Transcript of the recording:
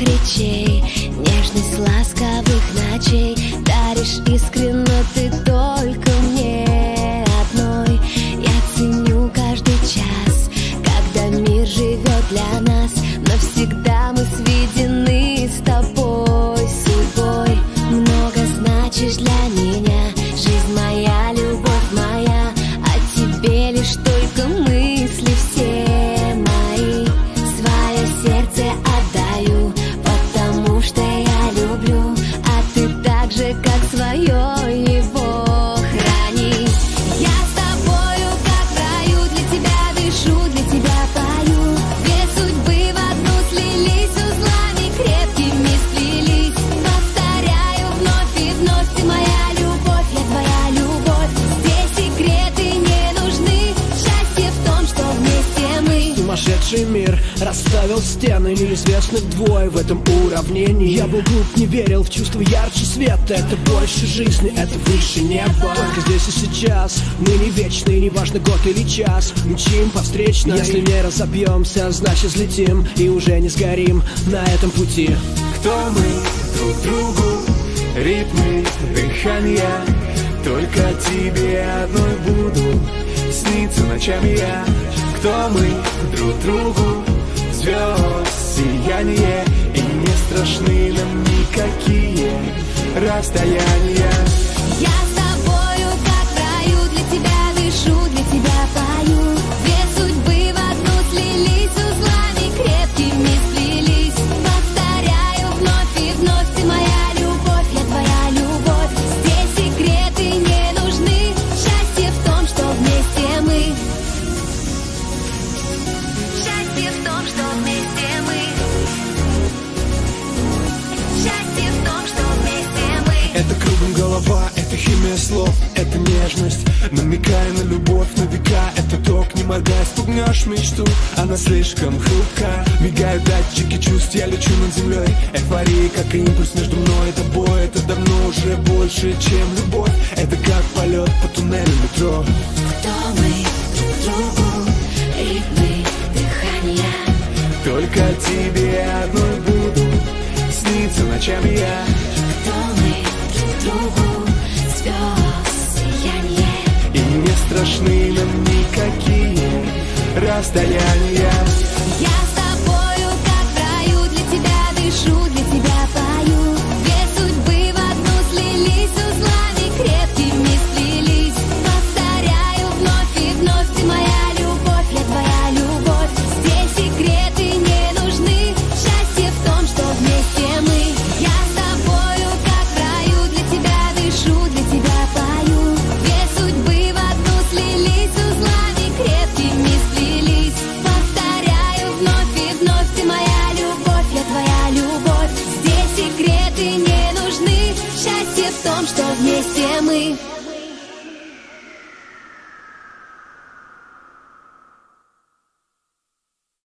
мелочей Нежность ласковых ночей. Даришь искренно ты только мне одной. Я ценю каждый час Когда мир живет для нас. Навсегда мы сведены с тобой судьбой. Много значишь для меня. Жизнь моя, любовь моя. О тебе лишь только мысли все мои. Свое сердце отдаю Сумасшедший мир расставил стены Неизвестных двое в этом уравнении. Я был глуп, не верил в чувство ярче света. Это больше жизни, это выше неба. Только здесь и сейчас, мы не вечны Неважно год или час, мчим по встречной. Если не разобьемся, значит взлетим И уже не сгорим на этом пути. Кто мы? Друг другу, ритмы дыхания? Только тебе одной буду. Сниться ночами я Кто мы друг другу, звезд сияние И не страшны нам никакие расстояния. Я это химия слов, это нежность. Намекая на любовь на века Это ток, не моргай, спугнешь мечту. Она слишком хрупка. Мигают датчики чувств, я лечу над землей. Эйфория, как импульс между мной и тобой. Это давно уже больше, чем любовь. Это как полет по туннелю метро. Кто мы? Друг другу, ритмы дыхания. Только тебе одной буду. Снится ночами я. Кто мы? Друг другу, звезд сияние И не страшны нам никакие расстояния. Я том, что вместе мы.